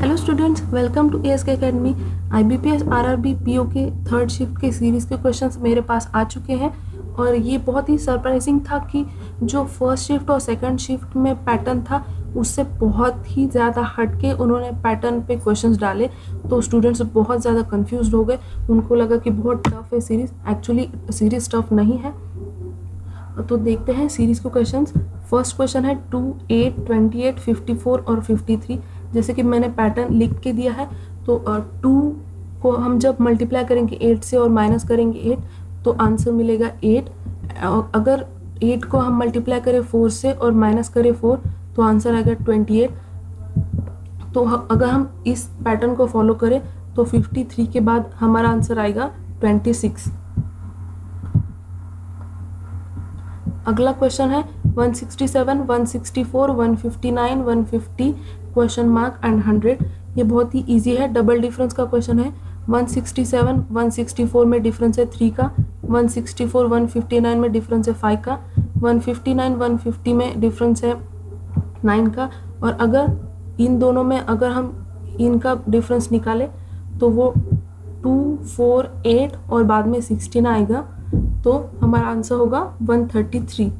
Hello students welcome to A S K academy I B P S R R B P O के third shift के series के questions मेरे पास आ चुके हैं। और ये बहुत ही सरप्राइजिंग था कि जो फ़र्स्ट शिफ्ट और सेकंड शिफ्ट में पैटर्न था, उससे बहुत ही ज़्यादा हट के उन्होंने पैटर्न पे क्वेश्चंस डाले। तो स्टूडेंट्स बहुत ज़्यादा कंफ्यूज हो गए। उनको लगा कि बहुत टफ है सीरीज़ एक्चुअली सीरीज़ टफ नहीं है। तो देखते हैं सीरीज़ के क्वेश्चंस फ़र्स्ट क्वेश्चन है two eight twenty eight fifty four और फिफ्टी थ्री जैसे कि मैंने पैटर्न लिख के दिया है तो टू को हम जब मल्टीप्लाई करेंगे एट से और माइनस करेंगे एट तो आंसर मिलेगा एट अगर एट को हम मल्टीप्लाई करें फोर से और माइनस करें फोर तो आंसर आएगा ट्वेंटी एट तो अगर हम इस पैटर्न को फॉलो करें तो फिफ्टी थ्री के बाद हमारा आंसर आएगा ट्वेंटी सिक्स अगला क्वेश्चन है 167, 164, 159, 150 क्वेश्चन मार्क एंड 100 ये बहुत ही इजी है. डबल डिफरेंस का क्वेश्चन है. 167, 164 में डिफरेंस है थ्री का. 164, 159 में डिफरेंस है फाइव का. 159, 150 में डिफरेंस है नाइन का. और अगर इन दोनों में अगर हम इनका डिफरेंस निकालें तो वो टू फोर एट और बाद में सिक्सटीन आएगा. तो हमारा आंसर होगा वन थर्टी थ्री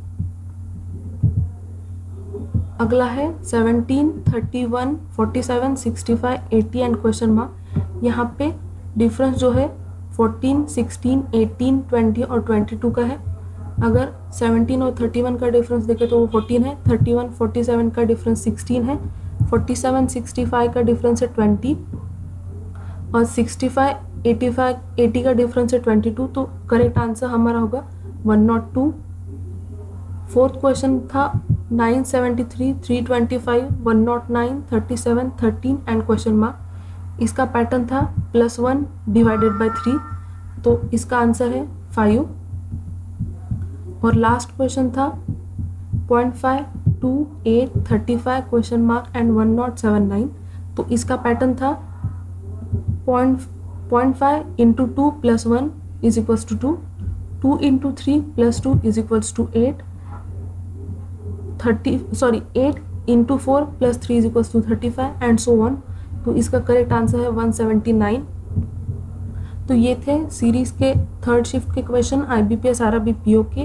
अगला है seventeen thirty one forty seven sixty five eighty and question mark यहाँ पे डिफरेंस जो है फोर्टीन सिक्सटीन एटीन ट्वेंटी और ट्वेंटी टू का है। अगर सेवनटीन और थर्टी वन का डिफरेंस देखें तो वो फोर्टीन है। थर्टी वन फोर्टी सेवन का डिफरेंस सिक्सटीन है। फोर्टी सेवन सिक्सटी फाइव का डिफरेंस है ट्वेंटी और sixty five eighty five eighty का डिफरेंस है ट्वेंटी टू तो करेक्ट आंसर हमारा होगा one nought two fourth question था 973, 325, 109, 37, 13 एंड क्वेश्चन मार्क इसका पैटर्न था plus one divided by three तो इसका आंसर है फाइव और लास्ट क्वेश्चन था point five two eight thirty five question mark and one nought seven nine. तो इसका पैटर्न था point point five into two plus one is equals to two two into three plus two is equals to eight thirty sorry eight into four plus three is equals to thirty five and so one तो इसका correct answer है one seventy nine तो ये थे series के third shift के question I B P S R B P O के।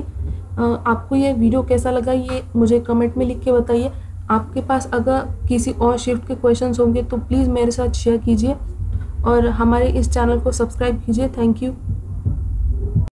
आपको ये वीडियो कैसा लगा ये मुझे कमेंट में लिख के बताइए। आपके पास अगर किसी और शिफ्ट के क्वेश्चन होंगे तो प्लीज़ मेरे साथ शेयर कीजिए और हमारे इस चैनल को सब्सक्राइब कीजिए। Thank you